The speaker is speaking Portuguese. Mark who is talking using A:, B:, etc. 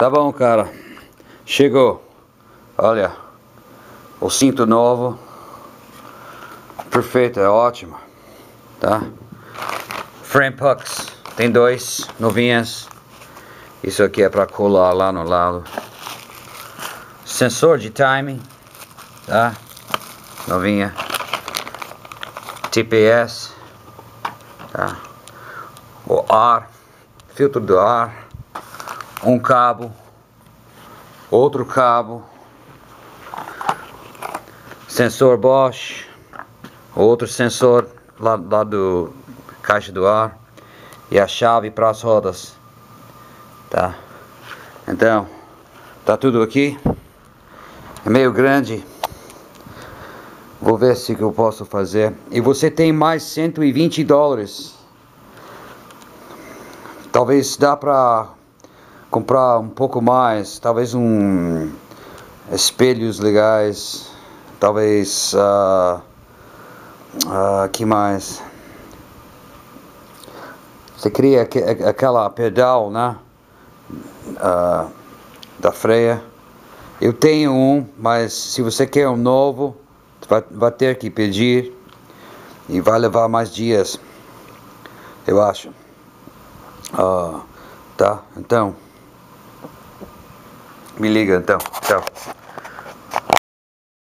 A: Tá bom, cara. Chegou. Olha. O cinto novo. Perfeito, é ótimo. Tá? Frame pucks. Tem dois novinhas. Isso aqui é para colar lá no lado. Sensor de timing. Tá? Novinha. TPS. Tá? O ar. Filtro do ar um cabo, outro cabo, sensor Bosch, outro sensor lá, lá do caixa do ar e a chave para as rodas, tá? Então, tá tudo aqui, é meio grande, vou ver se eu posso fazer, e você tem mais 120 dólares, talvez dá para comprar um pouco mais, talvez um espelhos legais, talvez uh, uh, que mais? Você cria aquela pedal, né? Uh, da freia. Eu tenho um, mas se você quer um novo, vai, vai ter que pedir e vai levar mais dias, eu acho. Uh, tá? Então. Me liga então. Tchau.